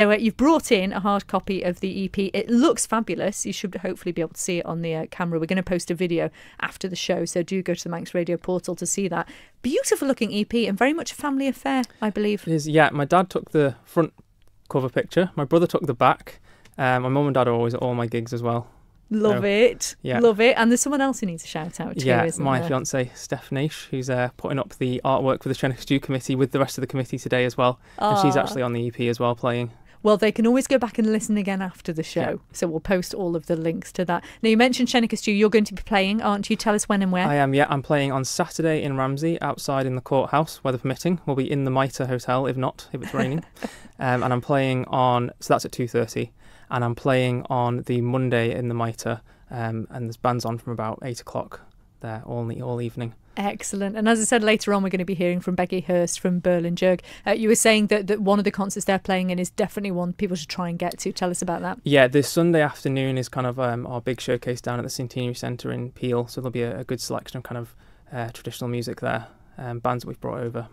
Uh, you've brought in a hard copy of the EP. It looks fabulous. You should hopefully be able to see it on the uh, camera. We're going to post a video after the show, so do go to the Manx Radio portal to see that. Beautiful looking EP and very much a family affair, I believe. It is, yeah. My dad took the front cover picture. My brother took the back. Um, my mum and dad are always at all my gigs as well. Love So, it. yeah. Love it. And there's someone else who needs a shout out too, yeah, my there? fiance Steph Naish, who's uh, putting up the artwork for the Shennaghys Jiu committee with the rest of the committee today as well, and she's Ah. actually on the EP as well playing. Well, they can always go back and listen again after the show. Yeah. So we'll post all of the links to that. Now, you mentioned Shennaghys Jiu. You're going to be playing, aren't you? Tell us when and where. I am, yeah. I'm playing on Saturday in Ramsey, outside in the courthouse, weather permitting. We'll be in the Mitre Hotel, if not, if it's raining. um, and I'm playing on, so that's at 2.30. And I'm playing on the Monday in the Mitre, um, and there's bands on from about 8 o'clock there all, the, all evening. Excellent. And as I said later on, we're going to be hearing from Becky Hurst from Berlin Jug. Uh, you were saying that, that one of the concerts they're playing in is definitely one people should try and get to. Tell us about that. Yeah, this Sunday afternoon is kind of um, our big showcase down at the Centenary Centre in Peel, so there'll be a, a good selection of kind of uh, traditional music there, um, bands that we've brought over,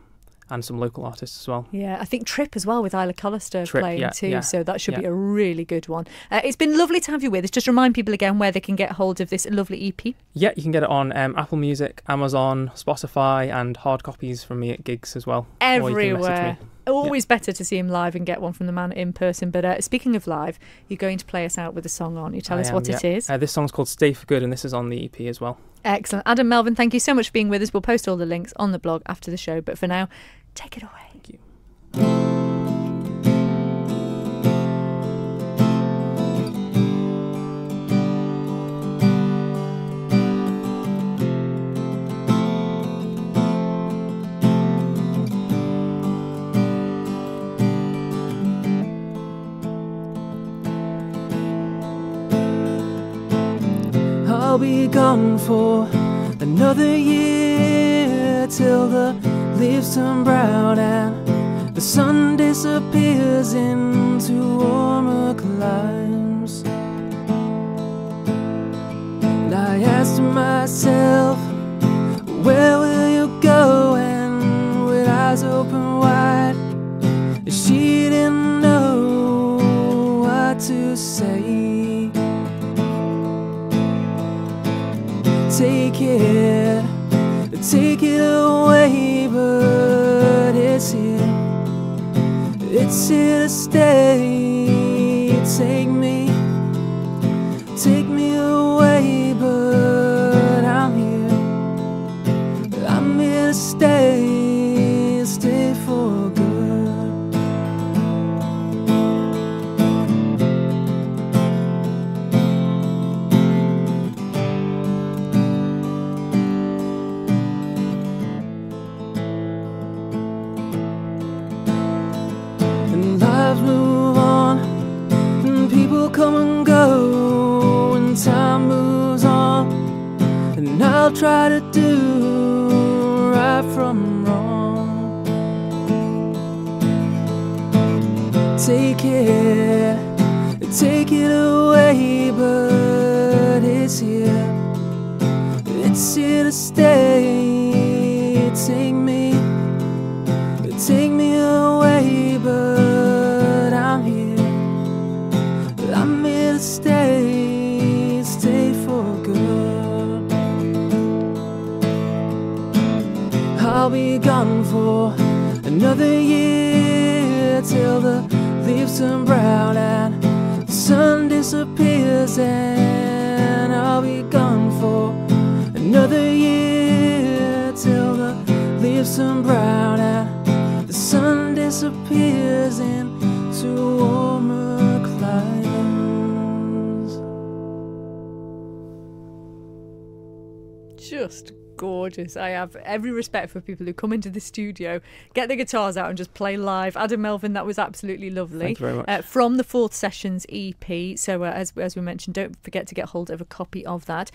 and some local artists as well. Yeah, I think Trip as well with Isla Collister Trip, playing yeah, too. yeah, So that should be a really good one. Uh, it's been lovely to have you with us. Just remind people again where they can get hold of this lovely EP. Yeah, you can get it on um, Apple Music, Amazon, Spotify, and hard copies from me at gigs as well. Or you can message Everywhere. Always better to see him live and get one from the man in person. But uh, speaking of live, you're going to play us out with a song on. You tell I us am, what it yeah. is. Uh, this song's called Stay for Good, and this is on the EP as well. Excellent. Adam Melvin, thank you so much for being with us. We'll post all the links on the blog after the show. But for now, take it away. Thank you. I'll be gone for another year till the leaves turn brown and the sun disappears into warmer climes. And I asked myself, where will you go? And with eyes open wide, she didn't know what to say. take it, take it away, but it's here, it's here to stay. Try to do right from wrong. Take it, take it away, but it's here, it's here to stay. I'll be gone for another year till the leaves turn brown and the sun disappears, and I'll be gone for another year till the leaves turn brown and the sun disappears into warmer climes. Just gorgeous. I have every respect for people who come into the studio, get the guitars out, and just play live. Adam Melvin, that was absolutely lovely. Thank you very much. Uh, from the Fourth Sessions EP. So, uh, as, as we mentioned, don't forget to get hold of a copy of that.